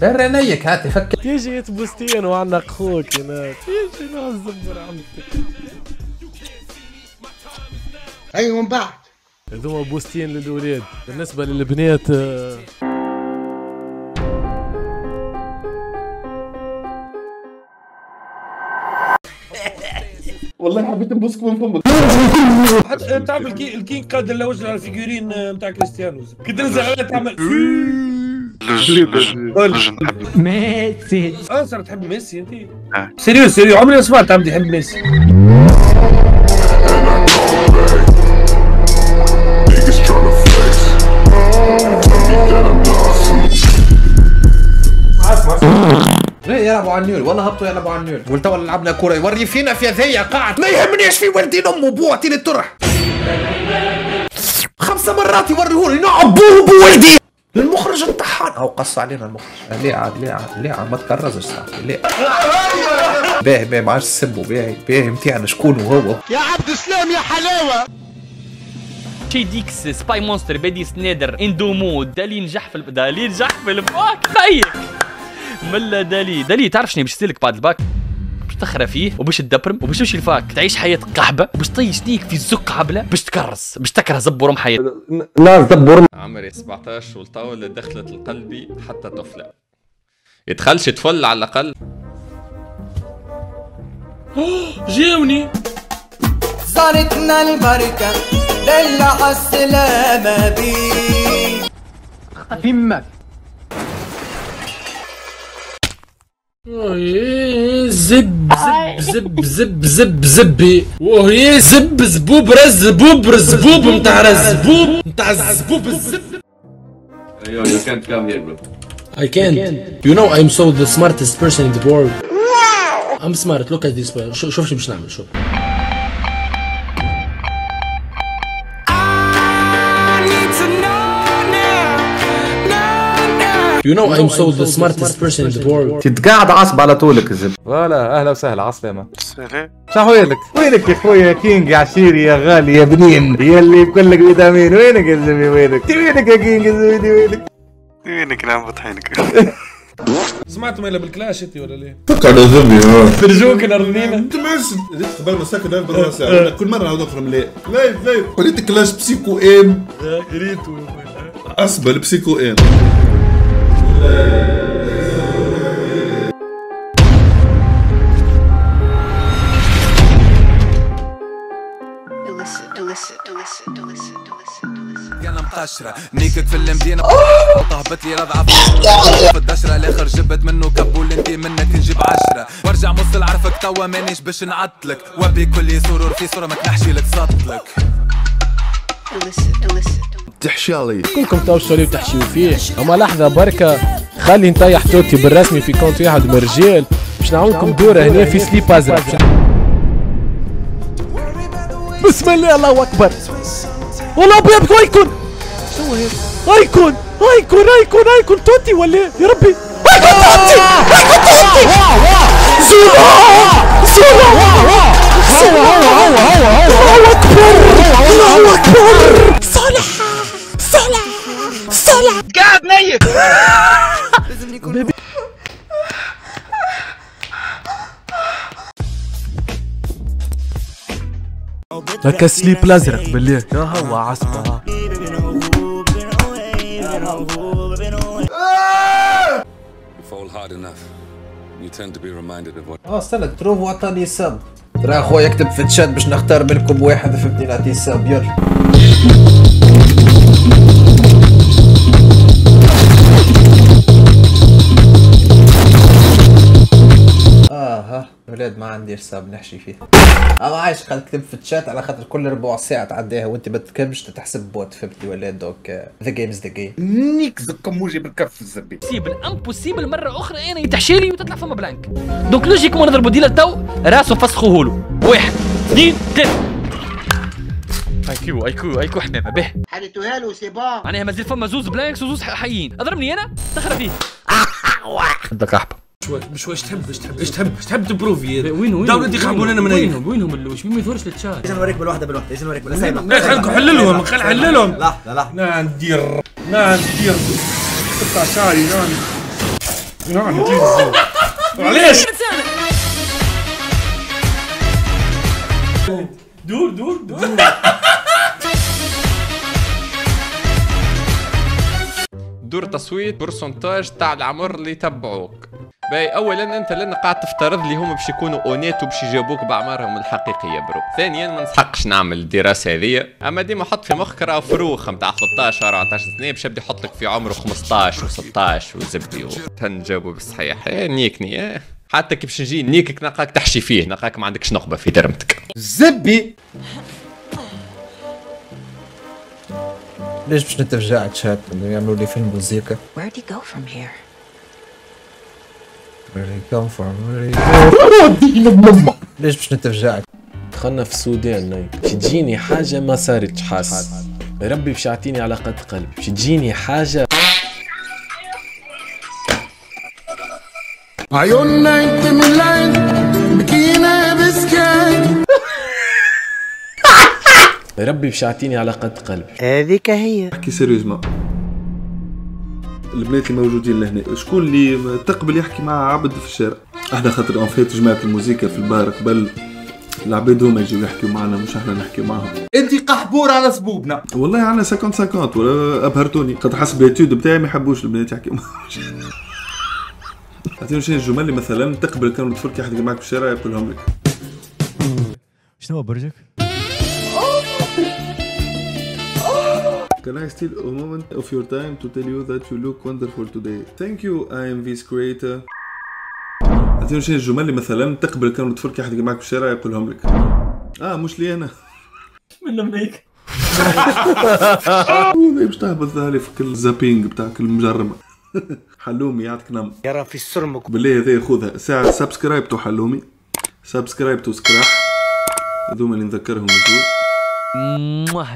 بر عينيك هاتي فكر تيجي تبوستين وعندك أخوك هناك. تيجي نعذب عمتك أيوه من بعد. هذوما بوستين للولاد. بالنسبة للبنات آه، والله حبيت نبوسك من فمك. حتى تعمل كي الكينج قاد له وجه على الفيجورين نتاع كريستيانو. كي تنزل ميسي. صار تحب ميسي انت سيريو سيريو عمري ما سمعت عبد يحب ميسي. ليه يلعبوا على النيول والله هبطوا يلعبوا على النيول ولتوا لعبنا كورة. يوري فينا في ذي قاعد ما يهمنيش في ولدين امه وابوه اعطيني الطرح خمسة مرات يوريهولي. نعم ابوه بولدي. المخرج الطحان. أو قص علينا المخرج. ليه عاد ليه عاد ليه عاد ما تكرزش صاحبي ليه؟ باهي باهي ما عادش تسبوا باهي باهي متاعنا شكون وهو يا عبد السلام يا حلاوة. شي ديكس سباي مونستر بيدي سنيدر اندومو دالي نجح في. دالي نجح في الباك خيك ملا دالي دالي تعرف شنو باش يصير بعد الباك؟ تخرى فيه وباش تدبرم وباش تمشي الفاك تعيش حياة قحبة وباش طيش ليك في الزق عبلة باش تكرس باش تكره زب ورم حياة. ناس دبر عمري 17 والطاولة دخلت لقلبي حتى طفلة. يدخلش تفل على الأقل. جاوني صارتنا البركة دل على السلامة بيه زب زب زب زب زب زبي وهي زب زبوب رز زبوب رز زبوب نتاع رز زبوب نتاع الزبوب أيوه يو كانت كام هير برو اي كانت يو نو ايم سو ذا سمارتست بيرسون ان ذا وورلد ام سمارت لوك ات ذيس شوف شو باش نعمل شوف You know I'm so the smartest person in the world. تتقاعد عصب على طولك الزب ولا أهلا وسهلا عسلامة شحوالك وينك؟ يا خويا كينج يا عشيري يا غالي يا بنين يلي بكلك فيتامين. وينك يا زلمي وينك؟ وينك يا كينج يا زلمي وينك؟ وينك نعم بطحينك؟ سمعتوا ميلا بالكلاش أنت ولا ليه؟ يا زلمي فرجوك أنت ما قبل ما سكت قبل ما كل مرة نعاود نخرم ليه؟ لايف لايف وليت كلاش بسيكو ام ريت اصبر بسيكو ام أنا في المدينة طهبت لي رضعه في الدشره الآخر جبت منه كبول انت منك نجيب عشرة وارجع مص عرفك توا مانيش باش نعطلك وبكل سرور في صوره ما تنحشي لك سطلك. تحشالي كلكم توصلوا وتحشيوا فيه. اما لحظة بركة. خلي نطيح توتي بالرسمي في كونت واحد من الرجال باش نعمل لكم دورة هنا في سليب أزرق. بسم الله الله أكبر. والله أبيض ايكون هيك ايكون ايكون ايكون ايكون توتي ولا؟ يا ربي. ايكون توتي ايكون توتي. زولا زولا الله أكبر. الله أكبر. صالح صالح قاعد نيت لك سليب الأزرق بالليل. يا هوا عصبة. You fall hard enough. You tend to be reminded of what آه استنى تروفو عطاني سب. ترى أخويا اكتب في الشات باش نختار منكم واحد فهمتني نعطيه سب. يلا. ها ولاد ما عندي حساب نحشي فيه. اما عايش خليك تكتب في الشات على خاطر كل ربع ساعة تعديها وأنت ما تكتبش تحسب بوت فهمتني ولاد؟ دوك ذا جيم از ذا جيم نيك زكم موجي بالكف الزبي امبوسيبل امبوسيبل مرة أخرى أنا يتحشي لي وتطلع فما بلانك. دونك لوجيك ما نضربوا ديلا تو راسه فسخوه له. واحد اثنين ثلاثة. اي كيو اي كيو اي كيو حمامة به. حلتوها له سي بون. معناها مازال فما زوز بلانكس وزوز حيين. أضربني أنا؟ تخرى فيه. بدك أحبة. شوي بشوي تحب إيش تحب إيش تحب إيش تحب تبروفي وين وين دولة يخربون لنا من وينهم وينهم اللوش مين ما يثورش للتشات لازم نوريك بالوحده بالوحدة. لازم نوريك بالوحده سايبة. لا خليكم حللهم خل حللهم لا لا لا. نا ندير نا ندير. قطع شعري نا معليش. دور دور دور. دور تصويت pourcentage تاع العمر اللي يتبعوك باي اولا أنت لأن قاعد تفترض لي هما باش يكونوا honnêtes وباش يجاوبوك بأعمارهم الحقيقية bro. ثانيا ما نسحقش نعمل الدراسة هذه. أما ديما حط في مخك راه فروخ نتاع 13 14 سنة باش يبدا يحط لك في عمره 15 و16 وزبدي تنجاوبوا بالصحيح. إيه نيكني إيه. حتى كي باش نجي نيكك نلقاك تحشي فيه نلقاك ما عندكش نخبة في درمتك. زبي! ليش باش نتفجع تشات؟ يعملوا لي فيلم مزيكا Where'd he go from here? ليش باش نتفجع دخلنا في السودان ناي باش تجيني حاجة ما صارتش حاس. ربي باش يعطيني على قد قلبي باش تجيني حاجة. عيوننا انت من العين بكينا بسكاي ربي باش يعطيني على قد قلبي هذيك هي. احكي سيريوزمون البنات اللي موجودين لهنا. شكون اللي تقبل يحكي مع عبد في الشارع؟ إحنا خاطر اون فيت جماعة الموسيقى في البار قبل العباد هما يجيو يحكيو معنا مش إحنا نحكيو معاهم انت قحبور على صبوبنا والله عنا 50 50 ولا أبهرتوني. خاطر حسب الاتيود بتاعي ما يحبوش البنات يحكيو معاهم. عطيني شنو الجمل اللي مثلا تقبل كانوا تفرك يحكي معك في الشارع يقولهم لك. شنو برجك؟ Can I steal a moment of your time to tell you that you look wonderful today? Thank you, I am this creator. عطيني شنو الجمل اللي مثلا تقبل كانوا تفرك يحكي معك في الشارع يقولهم لك. آه مش لي أنا. من لميك باش تهبط ذهلي في كل زابينج بتاعك المجرمة حلومي يعطيك نم يرى في السرمك. بالله هذا خذها ساعة سبسكرايب تو حلومي. سبسكرايب تو سكراح. هذوما اللي نذكرهم الجود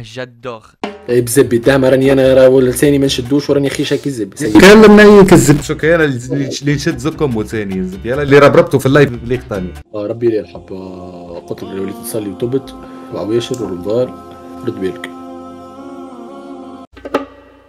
جدوغ طيب زبي دام راني أنا راه لساني ما نشدوش وراني خيشة كي الزبي كلمنا يكذب شو كان اللي اللي يشد زكم وثاني يلا اللي ربربته في اللايف اللي اختاني آه ربي لا يرحم آه، قلت لك لو وليت تصلي وتبت. وعواشر ورمضان. رد بالك.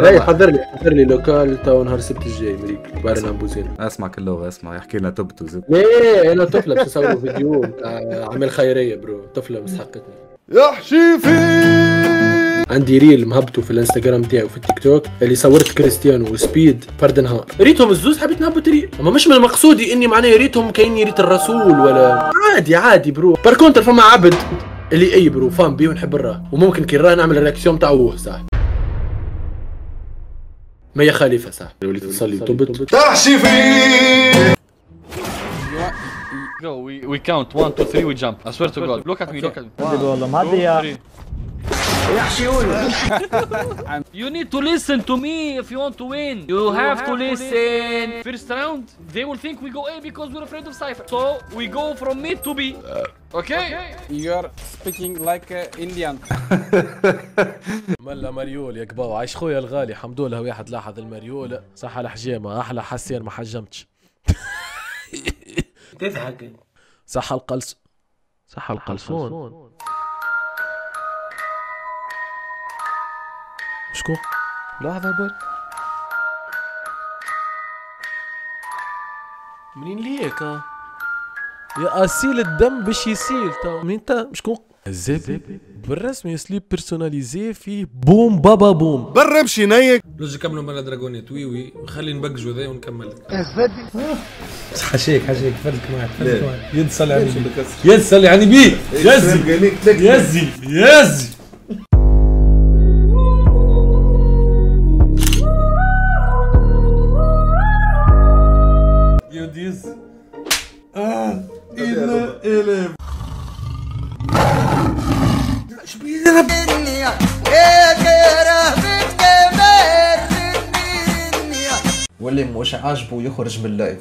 اي حضر لي حضر لي لوكال تو نهار السبت الجاي مريك. بارنا بوزين أسمع كل لغة أسمع. يحكي لنا تبت وزب ليه أنا طفلة باش نصور فيديو. بتاع عمل خيرية برو. طفلة مسحقتني يحشي فيه عندي ريل مهبطه في الانستغرام تاعي وفي التيك توك اللي صورت كريستيانو وسبيد فرد نهار. ريتهم الزوز حبيت نهبط ريل أما مش من مقصودي إني معناه ريتهم كأني ريت الرسول ولا. عادي عادي برو. بار كونتر فما عبد اللي أي برو فان بيه ونحب الراه وممكن كي نراه نعمل الرياكسيون تاعو صح مية خليفة صح لو وليت تصلي وتبت تحشي فيه Go, we, we count. One, two, three, we jump. I swear to God. Look at me, look at me. ما Two, three. You need to listen to me if you want to win. You have to listen. First round, they will think we go A because we're afraid of Cypher. So we go from mid to B. Okay? You are speaking like uh, Indian. ملا مريول يا كباو عايش خويا الغالي حمدو لله واحد لاحظ المريول صح الحجامة أحلى حسين ما حجمتش تضحك. صح القلص. صح القلصون. شكون لحظة بل منين ليك؟ يا أسيل الدم باش يسيل تو. منين انت شكون الزبي بالرسمي سليب بيرسوناليزي فيه بوم بابا بوم. برمشي نيك لوجي كملوا مالا دراجونيت وي وي خلي نبقجوا ذا ونكمل. لك حشيك حشيك فلك معك فلك معك يد صلي على النبي. يد صلي على النبي. يزي يزي يزي يوديز آه إلى إلى واللي مش عاجبه يخرج من اللايف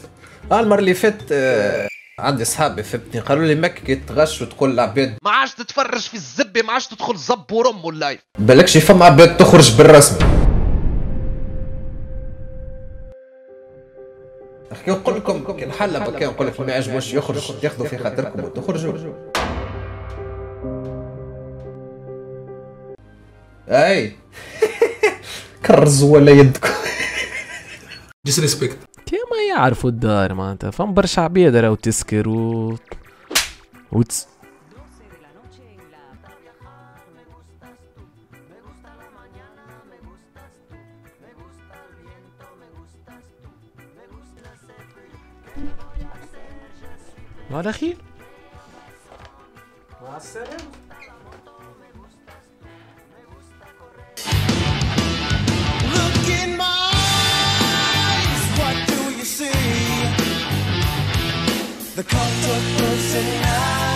آه المرة اللي فات آه عندي صحابي فهمتني. قالوا لي ماك كي تغش وتقول لعباد. ما عادش تتفرج في الزبة ما عادش تدخل زب ورم اللايف بالكش فما عباد تخرج بالرسمي احكي نقول لكم كي الحل بكا نقول لك ما يعجبوش يخرج تاخذوا في خاطركم وتخرجوا. أي. كرزوا ولا يدكم ديسريسبكت يا ما يعرفوا الدار معناتها. فهم برشا عباد راهو تسكر و وتس على خير مع السلامة. The cult of personality.